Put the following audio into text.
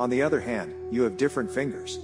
On the other hand, you have different fingers.